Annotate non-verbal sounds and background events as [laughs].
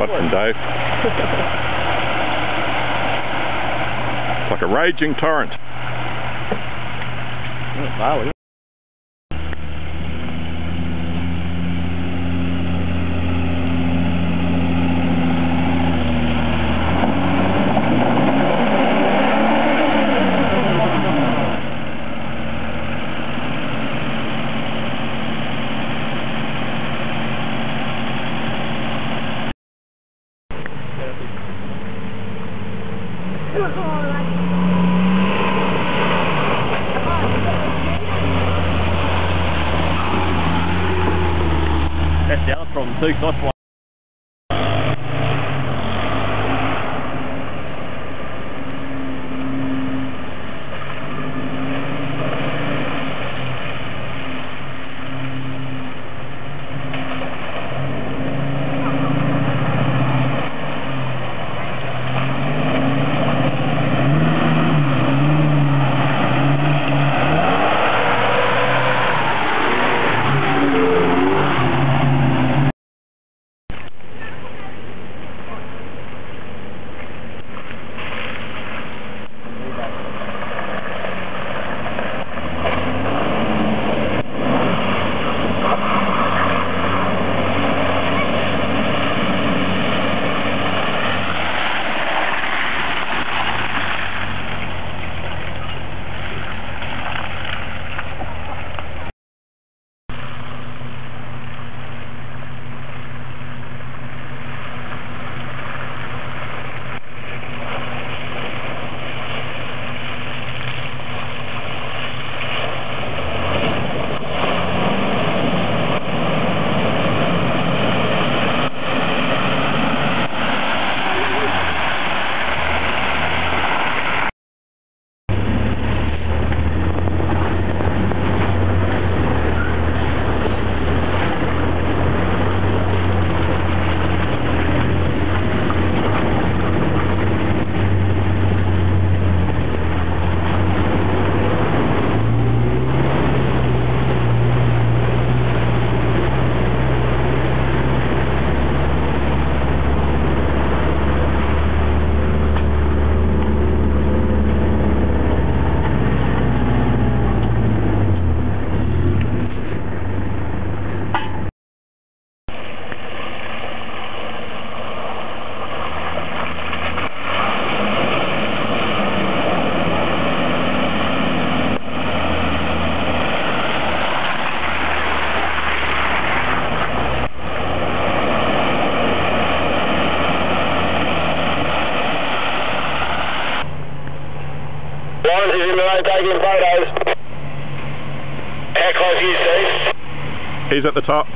Watching Dave. [laughs] it's like a raging torrent. Barley. That's the other problem too, 'cause I Photos. How close are you, Steve? He's at the top.